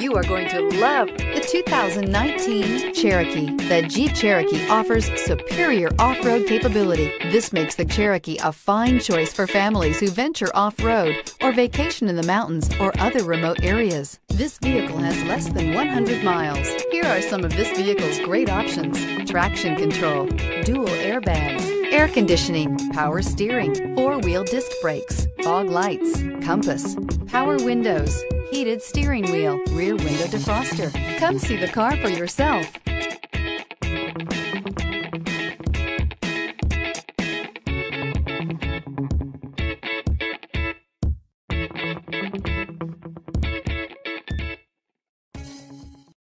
You are going to love the 2019 Cherokee. The Jeep Cherokee offers superior off-road capability. This makes the Cherokee a fine choice for families who venture off-road or vacation in the mountains or other remote areas. This vehicle has less than 100 miles. Here are some of this vehicle's great options. Traction control, dual airbags, air conditioning, power steering, four-wheel disc brakes, fog lights, compass, power windows, heated steering wheel, rear window defroster. Come see the car for yourself.